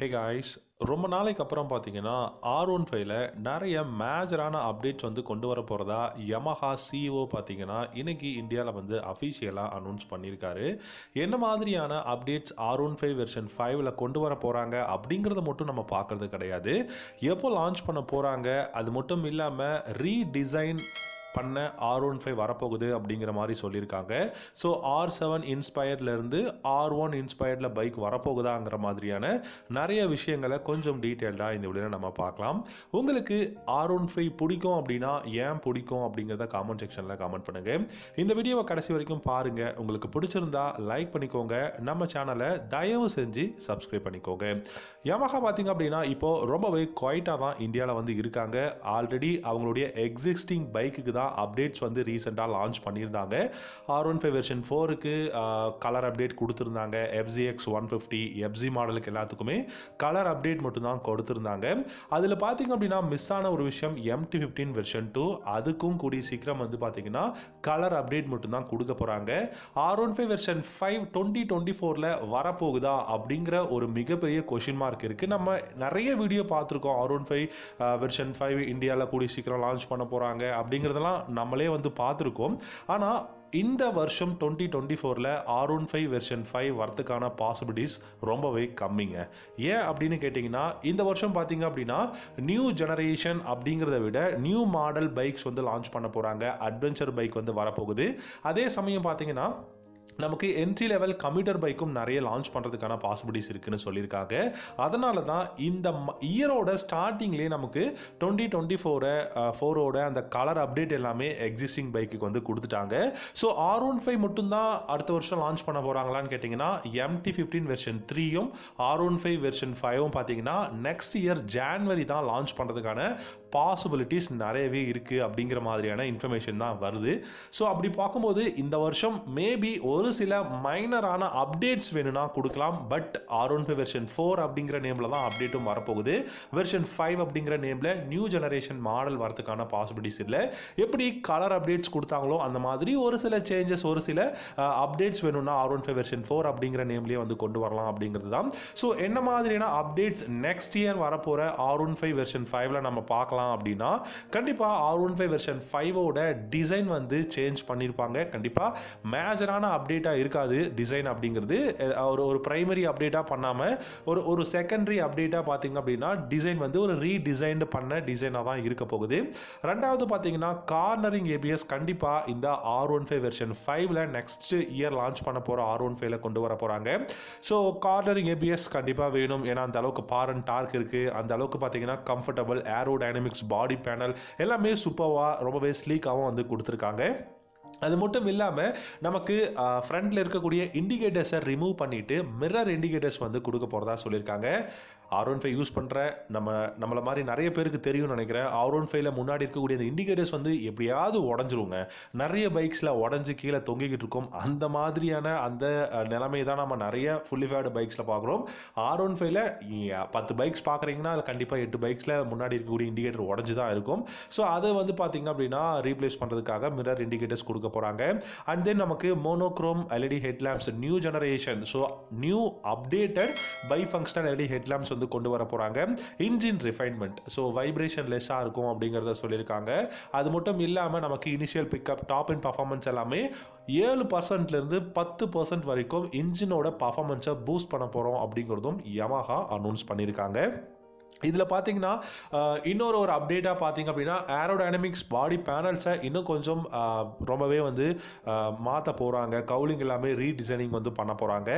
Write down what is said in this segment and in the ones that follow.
Hey guys ரொம்ப நாளைக்கு அப்புறம் பார்த்தீங்கன்னா ஆர் ஒன் ஃபைவ்ல நிறைய மேஜரான அப்டேட்ஸ் வந்து கொண்டு வர போகிறதா யமஹா சிஇஓ பார்த்தீங்கன்னா இன்னைக்கு இந்தியாவில் வந்து அஃபிஷியலாக அனௌன்ஸ் பண்ணியிருக்காரு என்ன மாதிரியான updates R one five version ஃபைவ்ல கொண்டு வர போகிறாங்க அப்படிங்கிறத மட்டும் நம்ம பார்க்கறது கிடையாது. எப்போ லான்ச் பண்ண போகிறாங்க அது மட்டும் இல்லாமல் ரீடிசைன் பண்ண ஆர் ஒன் ஃபைவ் வரப்போகுது அப்படிங்கிற மாதிரி சொல்லியிருக்காங்க. ஸோ ஆர் செவன் இன்ஸ்பயர்ட்லேருந்து ஆர் ஒன் இன்ஸ்பயர்டில் பைக் வரப்போகுதாங்கிற மாதிரியான நிறைய விஷயங்களை கொஞ்சம் டீட்டெயில்டாக இந்த வீடியோவில் நம்ம பார்க்கலாம். உங்களுக்கு ஆர் ஒன் ஃபைவ் பிடிக்கும் அப்படின்னா ஏன் பிடிக்கும் அப்படிங்கிறத காமெண்ட் செக்ஷனில் காமெண்ட் பண்ணுங்கள் இந்த வீடியோவை கடைசி வரைக்கும் பாருங்கள் உங்களுக்கு பிடிச்சிருந்தா லைக் பண்ணிக்கோங்க. நம்ம சேனலை தயவு செஞ்சு சப்ஸ்கிரைப் பண்ணிக்கோங்க. யமஹா பார்த்தீங்க அப்படின்னா இப்போது ரொம்பவே குவைட்டாக தான் இந்தியாவில் வந்து இருக்காங்க. ஆல்ரெடி அவங்களுடைய எக்ஸிஸ்டிங் பைக்குக்கு தான் அப்டேட்ஸ் வந்து ரீசெண்டாக லான்ச் பண்ணியிருந்தாங்க. ஆர் ஒன் ஃபைவ் வெர்ஷன் ஃபோருக்கு கலர் அப்டேட் கொடுத்துருந்தாங்க. எஃப்ஜிஎக்ஸ் ஒன் ஃபிஃப்டி எஃப்ஜி மாடலுக்கு எல்லாத்துக்குமே கலர் அப்டேட் மட்டும்தான் கொடுத்துருந்தாங்க. அதில் பார்த்தீங்க அப்படின்னா மிஸ் ஆன ஒரு விஷயம் எம்டி ஃபிஃப்டீன் வெர்ஷன் டூ அதுக்கும் கூடிய சீக்கிரம் வந்து பார்த்தீங்கன்னா கலர் அப்டேட் மட்டும்தான் கொடுக்க போகிறாங்க R one five version five twenty twenty ஃபோரில் வரப்போகுதா அப்படிங்கிற ஒரு மிகப்பெரிய கொஷின் மார்க் இருக்குது நம்ம நிறைய வீடியோ பார்த்துருக்கோம். R one five version five இந்தியாவில் கூடிய சீக்கிரம் லான்ச் பண்ண போகிறாங்க அப்படிங்கிறதெல்லாம் நம்மளே வந்து பார்த்துருக்கோம். ஆனால் இந்த வருஷம் டுவெண்ட்டி டுவெண்ட்டி ஃபோரில் R one five version five வரத்துக்கான பாசிபிலிட்டிஸ் ரொம்பவே கம்மிங்க. ஏன் அப்படின்னு கேட்டிங்கன்னா இந்த வருஷம் பார்த்தீங்க அப்படின்னா நியூ ஜெனரேஷன் அப்படிங்கிறத விட நியூ மாடல் பைக்ஸ் வந்து லான்ச் பண்ண போகிறாங்க அட்வென்ச்சர் பைக் வந்து வரப்போகுது. அதே சமயம் பார்த்தீங்கன்னா நமக்கு என்ட்ரி லெவல் கம்ப்யூட்டர் பைக்கும் நிறைய லான்ச் பண்ணுறதுக்கான பாசிபிலிட்டிஸ் இருக்குன்னு சொல்லியிருக்காங்க. அதனால தான் இந்த இயரோட ஸ்டார்டிங்லேயே நமக்கு டுவெண்ட்டி டுவெண்ட்டி ஃபோரை ஃபோரோட அந்த கலர் அப்டேட் எல்லாமே எக்ஸிஸ்டிங் பைக்குக்கு வந்து கொடுத்துட்டாங்க. ஸோ ஆர் ஒன் ஃபைவ் மட்டும்தான் அடுத்த வருஷம் லான்ச் பண்ண போகிறாங்களான்னு கேட்டிங்கன்னா எம்டி ஃபிஃப்டீன் வெர்ஷன் த்ரீயும் ஆர் ஒன் ஃபைவ் வெர்ஷன் ஃபைவும் பார்த்தீங்கன்னா நெக்ஸ்ட் இயர் ஜான்வரி தான் லான்ச் பண்ணுறதுக்கான பாசிபிலிட்டிஸ் நிறையவே இருக்குது அப்படிங்கிற மாதிரியான இன்ஃபர்மேஷன் தான் வருது. ஸோ அப்படி பார்க்கும்போது இந்த வருஷம் மேபி ஒரு சில மைனரான அப்டேட்ஸ் வேணும்னா கொடுக்கலாம். But R one five version four அப்படிங்கிற நேமில் தான் அப்டேட்டும் வரப்போகுது. வெர்ஷன் ஃபைவ் அப்படிங்கிற நேமில் நியூ ஜெனரேஷன் மாடல் வரதுக்கான பாசிபிலிட்டிஸ் இல்லை. எப்படி கலர் அப்டேட்ஸ் கொடுத்தாங்களோ அந்த மாதிரி ஒரு சில சேஞ்சஸ் ஒரு சில அப்டேட்ஸ் வேணும்னா R one five version four அப்படிங்கிற நேம்லேயே வந்து கொண்டு வரலாம் அப்படிங்கிறது தான். ஸோ என்ன மாதிரியான அப்டேட்ஸ் நெக்ஸ்ட் இயர் வரப்போகிற ஆர் ஒன் ஃபைவ் வெர்ஷன் ஃபைவ்ல நம்ம பார்க்கலாம். அப்படின்னா கண்டிப்பாக ஆர் ஒன் ஃபைவ் வெர்ஷன் ஃபைவோட டிசைன் வந்து சேஞ்ச் பண்ணியிருப்பாங்க கண்டிப்பாக மேஜரான அப்டேட்டாக இருக்காது டிசைன் அப்படிங்கிறது. ஒரு ஒரு ப்ரைமரி அப்டேட்டாக பண்ணாமல் ஒரு ஒரு செகண்டரி அப்டேட்டாக பார்த்தீங்க அப்படின்னா டிசைன் வந்து ஒரு ரீடிசைன்டு பண்ண டிசைனாக தான் இருக்க போகுது. ரெண்டாவது பார்த்தீங்கன்னா கார்னரிங் ஏபிஎஸ் கண்டிப்பாக இந்த ஆர் ஒன் ஃபைவ் வெர்ஷன் ஃபைவ்ல நெக்ஸ்ட் இயர் லான்ச் பண்ண போகிற ஆர் ஒன் ஃபைவ்ல கொண்டு வர போகிறாங்க ஸோ கார்னரிங் ஏபிஎஸ் கண்டிப்பாக வேணும். ஏன்னா அந்த அளவுக்கு பார் அண்ட் டார்க் இருக்குது அந்த அளவுக்கு பார்த்தீங்கன்னா comfortable aerodynamics body panel எல்லாமே சூப்பராக ரொம்பவே ஸ்லீக்காகவும் வந்து கொடுத்துருக்காங்க. அது மட்டும் இல்லாமல் நமக்கு ஃப்ரண்ட்டில் இருக்கக்கூடிய இண்டிகேட்டர்ஸை ரிமூவ் பண்ணிவிட்டு மிரர் இண்டிகேட்டர்ஸ் வந்து கொடுக்க போகிறதா சொல்லியிருக்காங்க. ஆர் ஒன் ஃபைவ் யூஸ் பண்ணுற நம்ம நம்மளை மாதிரி நிறைய பேருக்கு தெரியும்னு நினைக்கிறேன். ஆர் ஒன் ஃபைவ்ல முன்னாடி இருக்கக்கூடிய இந்த இண்டிகேட்டர்ஸ் வந்து எப்படியாவது உடஞ்சிருங்க. நிறைய பைக்ஸில் உடஞ்சி கீழே தொங்கிக்கிட்டு இருக்கும். அந்த மாதிரியான அந்த நிலைமை தான் நம்ம நிறைய ஃபுல்லிஃபைடு பைக்ஸில் பார்க்குறோம். ஆர் ஒன் ஃபைவ்ல பத்து பைக்ஸ் பார்க்குறீங்கன்னா அதில் கண்டிப்பாக எட்டு பைக்ஸில் முன்னாடி இருக்கக்கூடிய இண்டிகேட்டர் உடஞ்சி தான் இருக்கும். ஸோ அதை வந்து பார்த்திங்க அப்படின்னா ரீப்ளேஸ் பண்ணுறதுக்காக மிரர் இண்டிகேட்டர்ஸ் கொடுக்க போகிறாங்க அண்ட் தென் நமக்கு monochrome LED headlamps new generation so new updated bi functional LED headlamps வந்து கொண்டு வர போகிறாங்க இன்ஜின் ரிஃபைன்மெண்ட் ஸோ வைப்ரேஷன் லெஸ்ஸாக இருக்கும் அப்படிங்கிறத சொல்லியிருக்காங்க. அது மட்டும் இல்லாமல் நமக்கு initial pickup top in performance எல்லாமே ஏழு பர்சன்ட்லேருந்து பத்து பர்சன்ட் வரைக்கும் இன்ஜினோட பர்ஃபார்மன்ஸை பூஸ்ட் பண்ண போகிறோம் அப்படிங்கிறதும் யமஹா அனௌன்ஸ் பண்ணியிருக்காங்க. இதில் பார்த்தீங்கன்னா இன்னொரு ஒரு அப்டேட்டாக பார்த்தீங்க அப்படின்னா ஏரோடைனமிக்ஸ் பாடி பேனல்ஸை இன்னும் கொஞ்சம் ரொம்பவே வந்து மாற்ற போகிறாங்க கவுலிங் எல்லாமே ரீடிசைனிங் வந்து பண்ண போகிறாங்க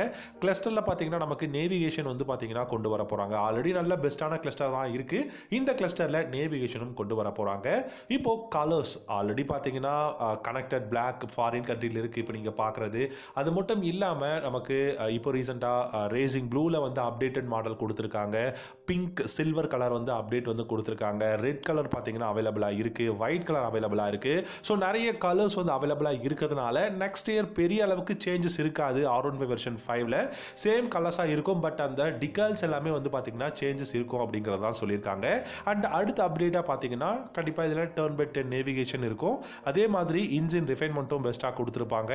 கிளஸ்டரில் பார்த்தீங்கன்னா நமக்கு நேவிகேஷன் வந்து பார்த்தீங்கன்னா கொண்டு வர போகிறாங்க ஆல்ரெடி நல்ல பெஸ்ட்டான கிளஸ்டர் தான் இருக்குது இந்த கிளஸ்டரில் நேவிகேஷனும் கொண்டு வர போகிறாங்க இப்போது கலர்ஸ் ஆல்ரெடி பார்த்தீங்கன்னா கனெக்டட் பிளாக் ஃபாரின் கண்ட்ரியில் இருக்குது இப்போ நீங்கள் பார்க்குறது. அது மட்டும் இல்லாமல் நமக்கு இப்போ ரீசெண்டாக ரேசிங் ப்ளூவில் வந்து அப்டேட்டட் மாடல் கொடுத்துருக்காங்க. பிங்க் சில்வர் சில்வர் கலர் வந்து அப்டேட் வந்து கொடுத்துருக்காங்க. ரெட் கலர் பார்த்தீங்கன்னா அவைலபிளாக இருக்குது ஒயிட் கலர் அவைலபிளாக இருக்குது ஸோ நிறைய கலர்ஸ் வந்து அவைலபிளாக இருக்கிறதுனால நெக்ஸ்ட் இயர் பெரிய அளவுக்கு சேஞ்சஸ் இருக்காது ஆர் ஒன் ஃபைவ் வெர்ஷன் ஃபைவ்ல சேம் கலர்ஸாக இருக்கும். பட் அந்த டிகல்ஸ் எல்லாமே வந்து பார்த்தீங்கன்னா சேஞ்சஸ் இருக்கும் அப்படிங்கிறது தான் சொல்லியிருக்காங்க. அண்ட் அடுத்த அப்டேட்டாக பார்த்தீங்கன்னா கண்டிப்பாக இதில் டர்ன் பை டென் நேவிகேஷன் இருக்கும். அதே மாதிரி இன்ஜின் ரிஃபைன்மெண்ட்டும் பெஸ்ட்டாக கொடுத்துருப்பாங்க.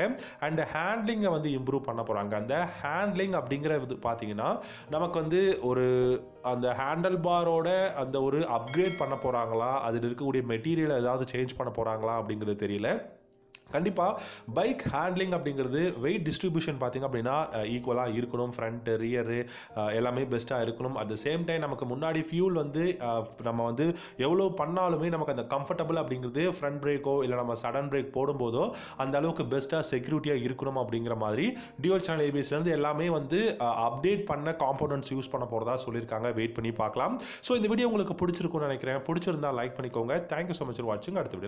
அண்ட் ஹேண்ட்லிங்கை வந்து இம்ப்ரூவ் பண்ண போகிறாங்க அந்த ஹேண்ட்லிங் அப்படிங்கிறது பார்த்தீங்கன்னா நமக்கு வந்து ஒரு அந்த ஹேண்டல் பாரோட அந்த ஒரு அப்கிரேட் பண்ண போகிறாங்களா அதில் இருக்கக்கூடிய மெட்டீரியல் ஏதாவது சேஞ்ச் பண்ண போகிறாங்களா அப்படிங்கிறது தெரியல. கண்டிப்பாக பைக் ஹேண்ட்லிங் அப்படிங்கிறது வெயிட் டிஸ்ட்ரிபியூஷன் பார்த்திங்க அப்படின்னா ஈக்குவலாக இருக்கணும். ஃப்ரண்ட்டு ரியரு எல்லாமே பெஸ்ட்டாக இருக்கணும். அட் த சேம் டைம் நமக்கு முன்னாடி ஃபியூல் வந்து நம்ம வந்து எவ்வளோ பண்ணாலுமே நமக்கு அந்த கம்ஃபர்டபுள் அப்படிங்கிறது ஃப்ரண்ட் பிரேக்கோ இல்லை நம்ம சடன் பிரேக் போடும்போதோ அந்த அளவுக்கு பெஸ்ட்டாக செக்யூரிட்டியாக இருக்கணும் அப்படிங்கிற மாதிரி டியூல் சேனல் ஏபிஎஸ்லேருந்து எல்லாமே வந்து அப்டேட் பண்ண காம்போனன்ட்ஸ் யூஸ் பண்ண போகிறதா சொல்லியிருக்காங்க. வெயிட் பண்ணி பார்க்கலாம். ஸோ இந்த வீடியோ உங்களுக்கு பிடிச்சிருக்கும்னு நினைக்கிறேன். பிடிச்சிருந்தா லைக் பண்ணிக்கோங்க. தேங்க்யூ ஸோ மச் ஃபார் வாட்சிங் அடுத்த வீடியோ